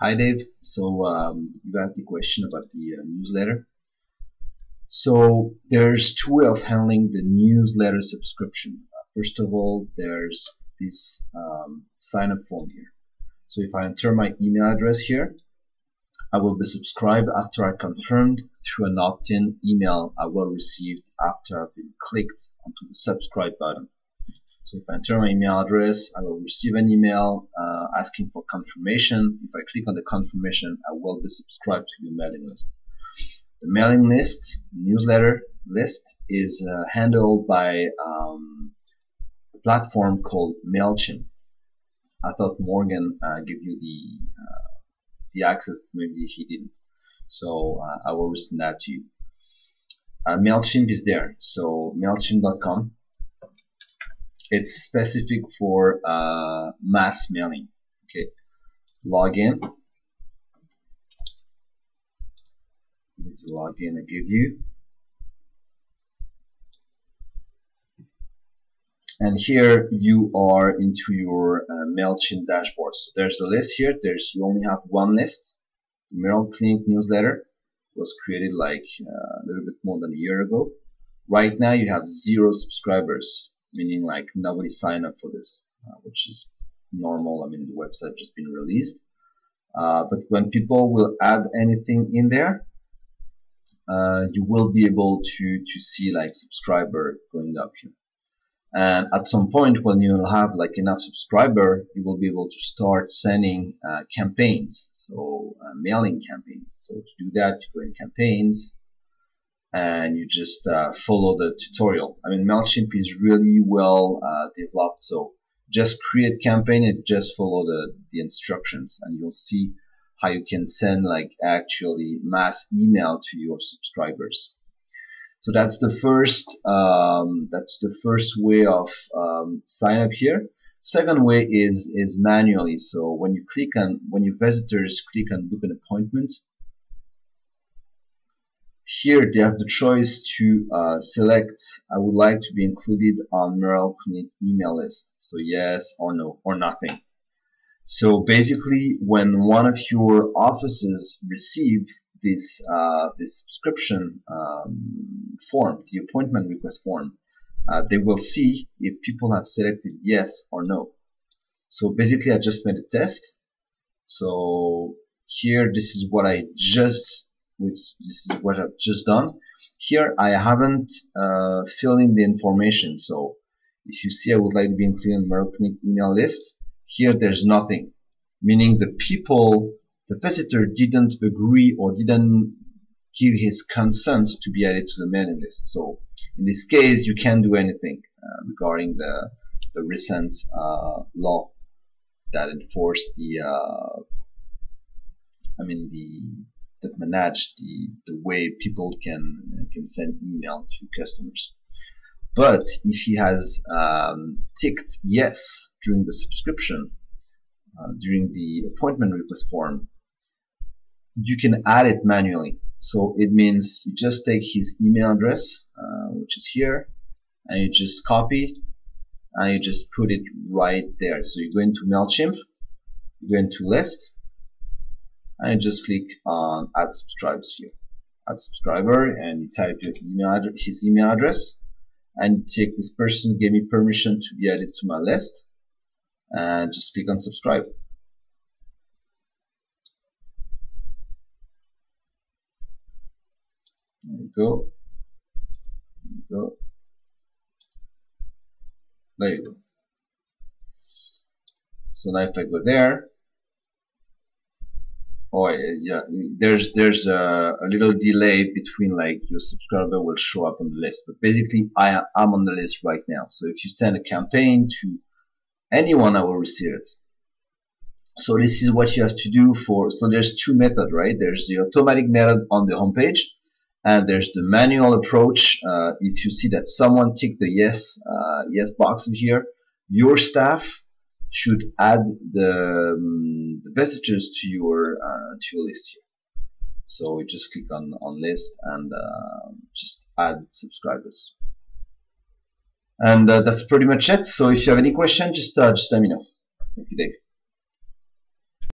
Hi Dave. So um, you asked the question about the uh, newsletter. So there's two way of handling the newsletter subscription. Uh, first of all, there's this um, sign up form here. So if I enter my email address here, I will be subscribed after I confirmed through an opt-in email I will receive after I've been clicked onto the subscribe button. So if I enter my email address, I will receive an email uh, asking for confirmation. If I click on the confirmation, I will be subscribed to your mailing list. The mailing list, newsletter list, is uh, handled by um, a platform called MailChimp. I thought Morgan uh, gave you the uh, the access, maybe he didn't. So uh, I will resend that to you. Uh, MailChimp is there. So MailChimp.com it's specific for uh, mass mailing. Okay, log in. to log in give you. And here you are into your uh, MailChimp dashboard. So there's the list here. There's you only have one list. The Mayo Clinic newsletter was created like uh, a little bit more than a year ago. Right now you have zero subscribers meaning like nobody signed up for this, uh, which is normal. I mean, the website just been released. Uh, but when people will add anything in there, uh, you will be able to to see like subscriber going up here. And at some point, when you'll have like enough subscriber, you will be able to start sending uh, campaigns, so uh, mailing campaigns. So to do that, you go in campaigns, and you just uh, follow the tutorial. I mean, MailChimp is really well uh, developed, so just create campaign and just follow the, the instructions and you'll see how you can send like actually mass email to your subscribers. So that's the first um, that's the first way of um, sign up here. Second way is is manually. So when you click on when your visitors click on book an appointment, here they have the choice to uh, select I would like to be included on Merrill Clinic email list. So yes or no or nothing. So basically when one of your offices receive this uh, this subscription um, form, the appointment request form, uh, they will see if people have selected yes or no. So basically I just made a test. So here this is what I just which this is what I've just done. Here I haven't uh, filled in the information. So if you see I would like to be included in Merrill Clinic email list, here there's nothing. Meaning the people, the visitor didn't agree or didn't give his consent to be added to the mailing list. So in this case, you can't do anything uh, regarding the, the recent uh, law that enforced the, uh, I mean the manage the, the way people can can send email to customers. But if he has um, ticked yes during the subscription, uh, during the appointment request form, you can add it manually. So it means you just take his email address, uh, which is here, and you just copy and you just put it right there. So you go into MailChimp, you go into list, and just click on add subscribers here. Add subscriber and you type your email his email address and take this person gave me permission to be added to my list and just click on subscribe. There you go. There you go. There you go. So now if I go there oh yeah there's there's a, a, little delay between like your subscriber will show up on the list. But basically I am on the list right now. So if you send a campaign to anyone I will receive it. So this is what you have to do for so there's two methods right? There's the automatic method on the homepage and there's the manual approach. Uh, if you see that someone ticked the yes uh, yes boxes here your staff should add the, um, the messages to your uh, to your list here. So we just click on on list and uh, just add subscribers. And uh, that's pretty much it. So if you have any question, just uh, just let me know. Thank you, Dave.